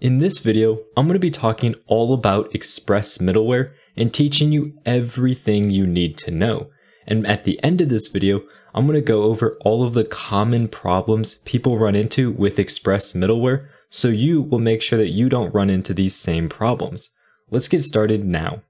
In this video, I'm going to be talking all about Express middleware and teaching you everything you need to know. And at the end of this video, I'm going to go over all of the common problems people run into with Express middleware so you will make sure that you don't run into these same problems. Let's get started now.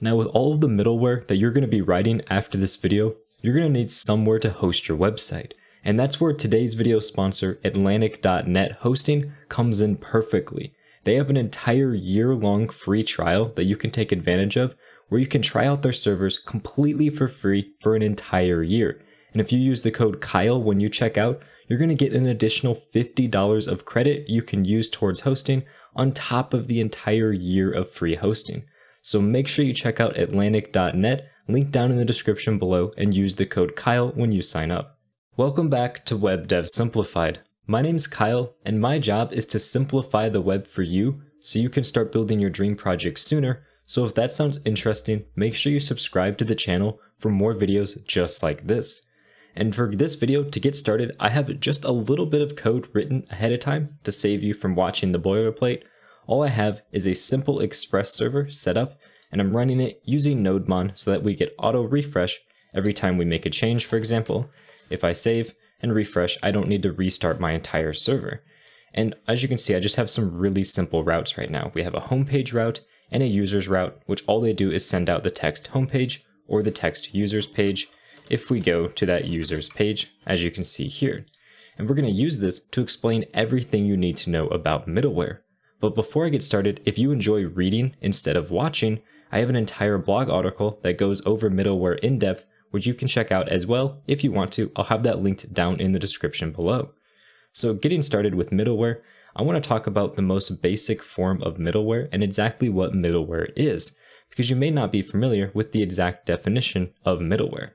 Now with all of the middleware that you're going to be writing after this video, you're going to need somewhere to host your website. And that's where today's video sponsor, Atlantic.net Hosting, comes in perfectly. They have an entire year long free trial that you can take advantage of where you can try out their servers completely for free for an entire year. And if you use the code Kyle when you check out, you're going to get an additional $50 of credit you can use towards hosting on top of the entire year of free hosting. So make sure you check out Atlantic.net, link down in the description below, and use the code Kyle when you sign up. Welcome back to Web Dev Simplified. My name's Kyle, and my job is to simplify the web for you so you can start building your dream project sooner. So if that sounds interesting, make sure you subscribe to the channel for more videos just like this. And for this video, to get started, I have just a little bit of code written ahead of time to save you from watching the boilerplate. All I have is a simple Express server set up, and I'm running it using NodeMon so that we get auto refresh every time we make a change, for example, if I save and refresh, I don't need to restart my entire server. And as you can see, I just have some really simple routes right now. We have a homepage route and a users route, which all they do is send out the text homepage or the text users page if we go to that users page, as you can see here. And we're going to use this to explain everything you need to know about middleware. But before I get started, if you enjoy reading instead of watching, I have an entire blog article that goes over middleware in depth which you can check out as well if you want to. I'll have that linked down in the description below. So getting started with middleware, I want to talk about the most basic form of middleware and exactly what middleware is, because you may not be familiar with the exact definition of middleware.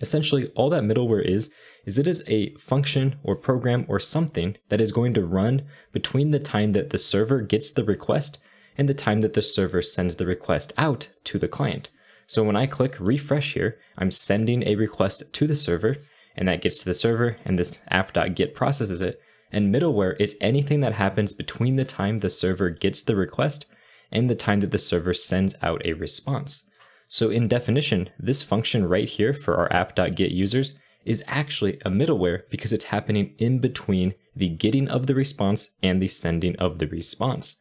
Essentially, all that middleware is, is it is a function or program or something that is going to run between the time that the server gets the request and the time that the server sends the request out to the client. So when I click refresh here, I'm sending a request to the server and that gets to the server and this app.get processes it. And middleware is anything that happens between the time the server gets the request and the time that the server sends out a response. So in definition, this function right here for our app.get users is actually a middleware because it's happening in between the getting of the response and the sending of the response.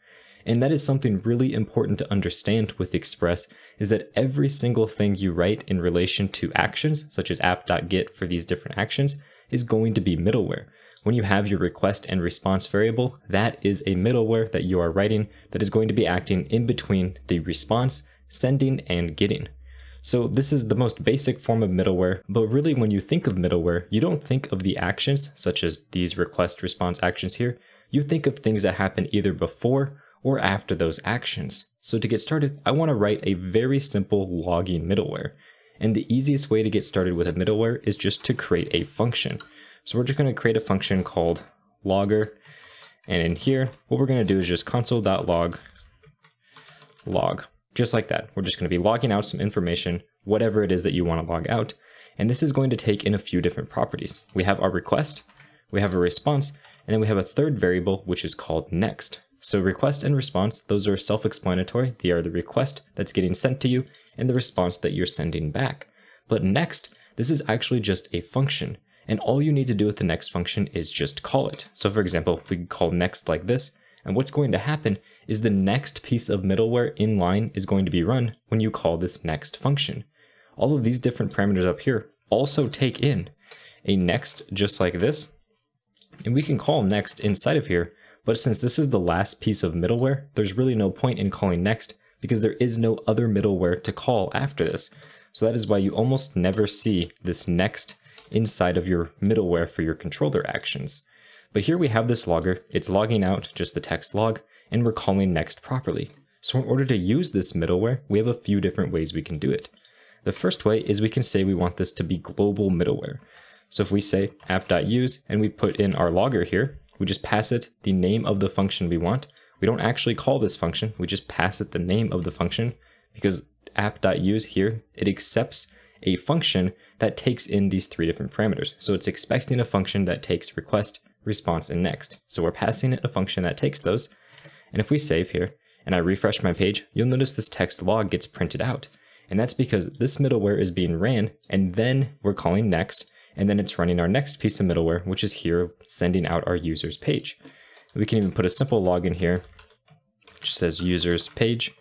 And that is something really important to understand with Express is that every single thing you write in relation to actions, such as app.get for these different actions, is going to be middleware. When you have your request and response variable, that is a middleware that you are writing that is going to be acting in between the response, sending, and getting. So this is the most basic form of middleware, but really when you think of middleware, you don't think of the actions, such as these request response actions here, you think of things that happen either before or after those actions. So to get started, I want to write a very simple logging middleware. And the easiest way to get started with a middleware is just to create a function. So we're just going to create a function called logger. And in here, what we're going to do is just console.log log, just like that. We're just going to be logging out some information, whatever it is that you want to log out. And this is going to take in a few different properties. We have our request, we have a response, and then we have a third variable, which is called next. So request and response, those are self-explanatory. They are the request that's getting sent to you and the response that you're sending back. But next, this is actually just a function. And all you need to do with the next function is just call it. So for example, we could call next like this. And what's going to happen is the next piece of middleware in line is going to be run when you call this next function. All of these different parameters up here also take in a next just like this. And we can call next inside of here but since this is the last piece of middleware, there's really no point in calling next because there is no other middleware to call after this. So that is why you almost never see this next inside of your middleware for your controller actions. But here we have this logger, it's logging out just the text log, and we're calling next properly. So in order to use this middleware, we have a few different ways we can do it. The first way is we can say we want this to be global middleware. So if we say app.use and we put in our logger here, we just pass it the name of the function we want. We don't actually call this function, we just pass it the name of the function because app.use here, it accepts a function that takes in these three different parameters. So it's expecting a function that takes request, response, and next. So we're passing it a function that takes those. And if we save here and I refresh my page, you'll notice this text log gets printed out. And that's because this middleware is being ran and then we're calling next and then it's running our next piece of middleware, which is here sending out our users page. We can even put a simple log in here, which says users page.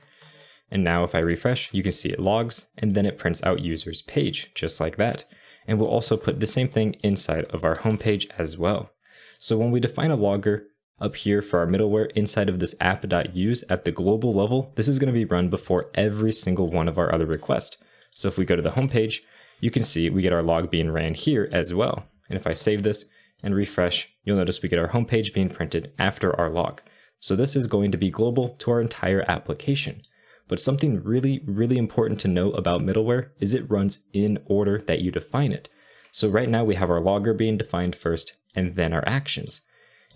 And now if I refresh, you can see it logs and then it prints out users page, just like that. And we'll also put the same thing inside of our homepage as well. So when we define a logger up here for our middleware inside of this app.use at the global level, this is going to be run before every single one of our other requests. So if we go to the homepage, you can see we get our log being ran here as well. And if I save this and refresh, you'll notice we get our homepage being printed after our log. So this is going to be global to our entire application. But something really, really important to know about middleware is it runs in order that you define it. So right now we have our logger being defined first and then our actions.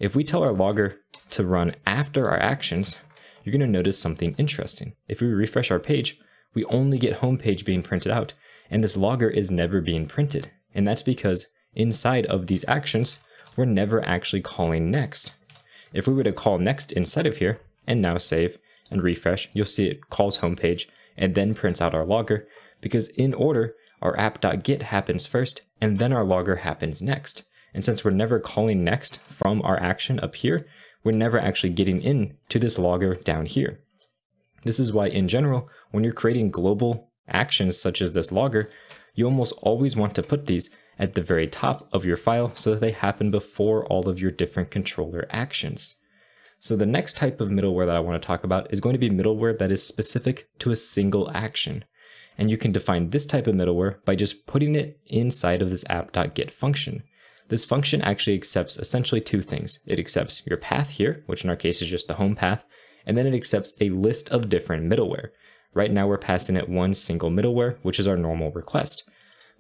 If we tell our logger to run after our actions, you're going to notice something interesting. If we refresh our page, we only get homepage being printed out and this logger is never being printed. And that's because inside of these actions, we're never actually calling next. If we were to call next inside of here, and now save and refresh, you'll see it calls homepage and then prints out our logger, because in order, our app.get happens first, and then our logger happens next. And since we're never calling next from our action up here, we're never actually getting in to this logger down here. This is why in general, when you're creating global actions such as this logger, you almost always want to put these at the very top of your file so that they happen before all of your different controller actions. So the next type of middleware that I want to talk about is going to be middleware that is specific to a single action. And you can define this type of middleware by just putting it inside of this app.get function. This function actually accepts essentially two things. It accepts your path here, which in our case is just the home path, and then it accepts a list of different middleware. Right now we're passing it one single middleware, which is our normal request.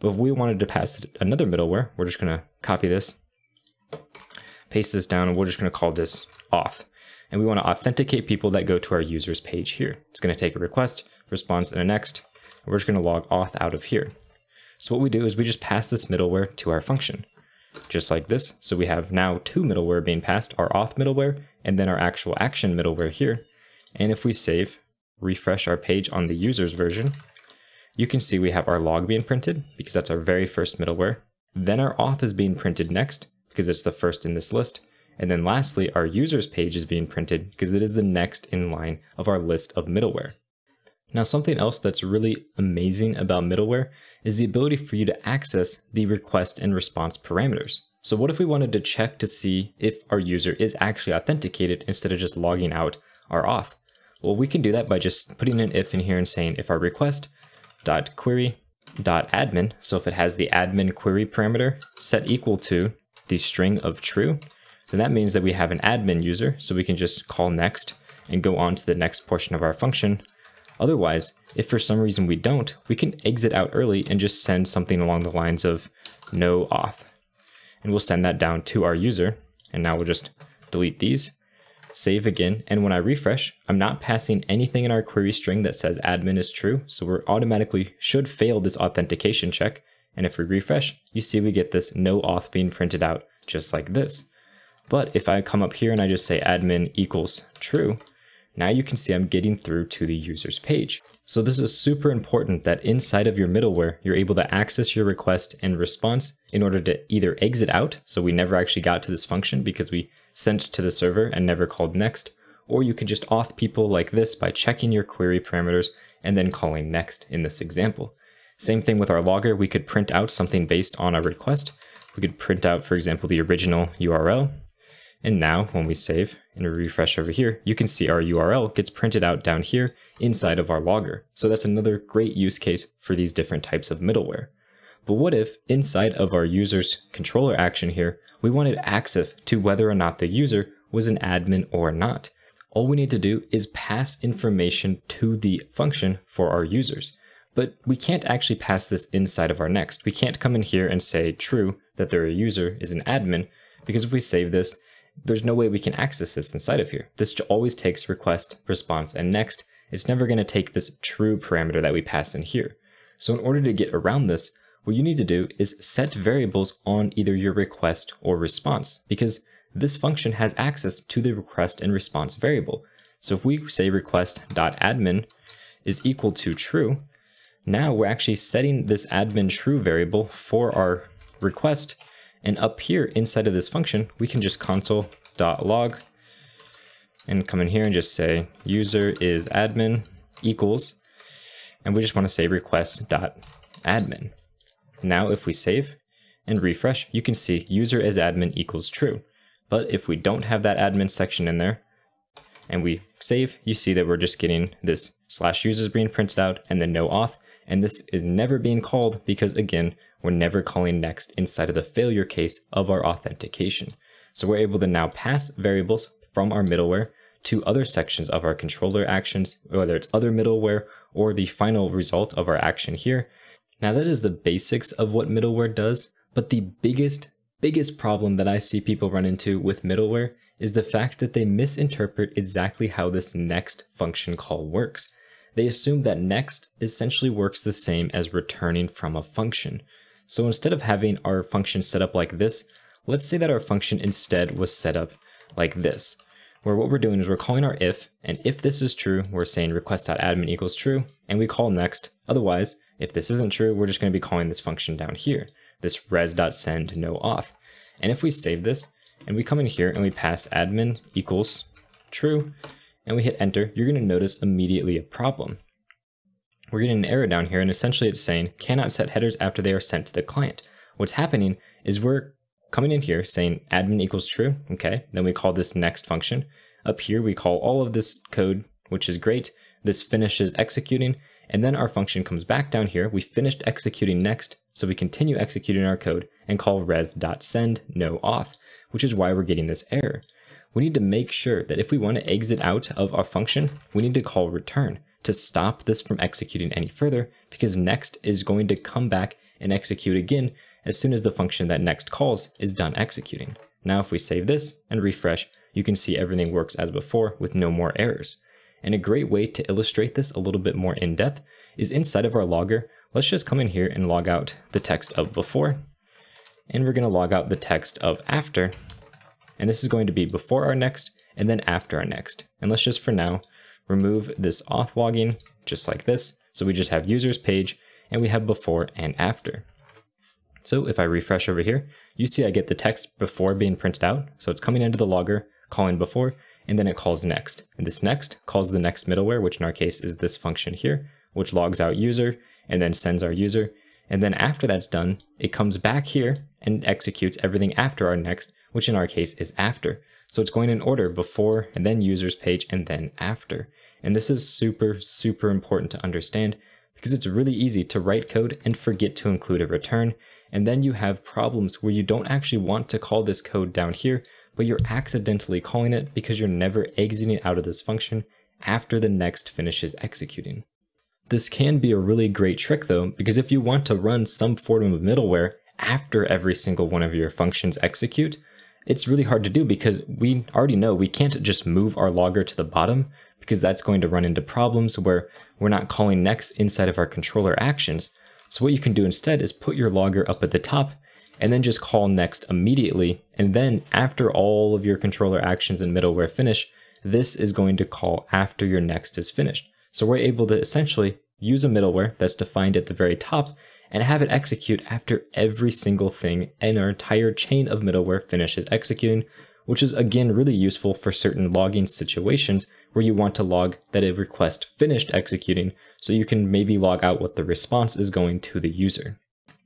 But if we wanted to pass another middleware, we're just gonna copy this, paste this down, and we're just gonna call this auth. And we wanna authenticate people that go to our users page here. It's gonna take a request, response, and a next. And we're just gonna log auth out of here. So what we do is we just pass this middleware to our function, just like this. So we have now two middleware being passed, our auth middleware, and then our actual action middleware here. And if we save refresh our page on the user's version, you can see we have our log being printed because that's our very first middleware. Then our auth is being printed next because it's the first in this list. And then lastly, our users page is being printed because it is the next in line of our list of middleware. Now, something else that's really amazing about middleware is the ability for you to access the request and response parameters. So what if we wanted to check to see if our user is actually authenticated instead of just logging out our auth? Well, we can do that by just putting an if in here and saying if our request dot query dot admin, so if it has the admin query parameter set equal to the string of true, then that means that we have an admin user, so we can just call next and go on to the next portion of our function. Otherwise, if for some reason we don't, we can exit out early and just send something along the lines of no auth. And we'll send that down to our user. And now we'll just delete these save again, and when I refresh, I'm not passing anything in our query string that says admin is true, so we're automatically should fail this authentication check, and if we refresh, you see we get this no auth being printed out just like this. But if I come up here and I just say admin equals true, now you can see I'm getting through to the user's page. So this is super important that inside of your middleware, you're able to access your request and response in order to either exit out, so we never actually got to this function because we sent to the server and never called next, or you can just auth people like this by checking your query parameters and then calling next in this example. Same thing with our logger, we could print out something based on a request. We could print out, for example, the original URL. And now when we save and refresh over here, you can see our URL gets printed out down here inside of our logger. So that's another great use case for these different types of middleware. But what if inside of our user's controller action here, we wanted access to whether or not the user was an admin or not? All we need to do is pass information to the function for our users. But we can't actually pass this inside of our next. We can't come in here and say true that their user is an admin, because if we save this, there's no way we can access this inside of here. This always takes request, response, and next. It's never going to take this true parameter that we pass in here. So in order to get around this, what you need to do is set variables on either your request or response because this function has access to the request and response variable. So if we say request.admin is equal to true, now we're actually setting this admin true variable for our request. And up here inside of this function, we can just console.log and come in here and just say user is admin equals, and we just want to say request.admin. Now if we save and refresh, you can see user as admin equals true. But if we don't have that admin section in there and we save, you see that we're just getting this slash users being printed out and then no auth. And this is never being called because again, we're never calling next inside of the failure case of our authentication. So we're able to now pass variables from our middleware to other sections of our controller actions, whether it's other middleware or the final result of our action here. Now that is the basics of what middleware does, but the biggest, biggest problem that I see people run into with middleware is the fact that they misinterpret exactly how this next function call works. They assume that next essentially works the same as returning from a function. So instead of having our function set up like this, let's say that our function instead was set up like this where what we're doing is we're calling our if, and if this is true, we're saying request.admin equals true, and we call next. Otherwise, if this isn't true, we're just going to be calling this function down here, this res.send no auth. And if we save this, and we come in here and we pass admin equals true, and we hit enter, you're going to notice immediately a problem. We're getting an error down here, and essentially it's saying cannot set headers after they are sent to the client. What's happening is we're coming in here saying admin equals true, okay, then we call this next function. Up here we call all of this code, which is great. This finishes executing, and then our function comes back down here. We finished executing next, so we continue executing our code and call res.send no auth, which is why we're getting this error. We need to make sure that if we want to exit out of our function, we need to call return to stop this from executing any further because next is going to come back and execute again as soon as the function that next calls is done executing. Now if we save this and refresh, you can see everything works as before with no more errors. And a great way to illustrate this a little bit more in depth is inside of our logger, let's just come in here and log out the text of before, and we're gonna log out the text of after, and this is going to be before our next and then after our next. And let's just for now remove this auth logging just like this. So we just have users page and we have before and after. So if I refresh over here, you see I get the text before being printed out. So it's coming into the logger, calling before, and then it calls next. And this next calls the next middleware, which in our case is this function here, which logs out user and then sends our user. And then after that's done, it comes back here and executes everything after our next, which in our case is after. So it's going in order before and then users page and then after. And this is super, super important to understand because it's really easy to write code and forget to include a return and then you have problems where you don't actually want to call this code down here, but you're accidentally calling it because you're never exiting out of this function after the next finishes executing. This can be a really great trick though, because if you want to run some form of middleware after every single one of your functions execute, it's really hard to do because we already know we can't just move our logger to the bottom because that's going to run into problems where we're not calling next inside of our controller actions. So what you can do instead is put your logger up at the top and then just call next immediately. And then after all of your controller actions and middleware finish, this is going to call after your next is finished. So we're able to essentially use a middleware that's defined at the very top and have it execute after every single thing in our entire chain of middleware finishes executing, which is again really useful for certain logging situations where you want to log that a request finished executing so you can maybe log out what the response is going to the user.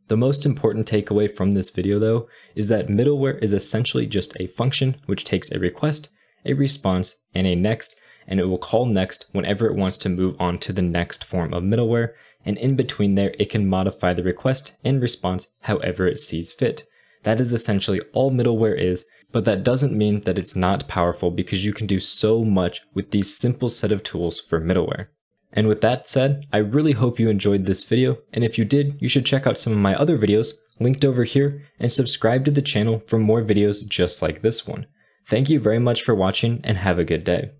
The most important takeaway from this video though is that middleware is essentially just a function which takes a request, a response, and a next, and it will call next whenever it wants to move on to the next form of middleware, and in between there it can modify the request and response however it sees fit. That is essentially all middleware is, but that doesn't mean that it's not powerful because you can do so much with these simple set of tools for middleware. And with that said, I really hope you enjoyed this video, and if you did, you should check out some of my other videos linked over here and subscribe to the channel for more videos just like this one. Thank you very much for watching and have a good day.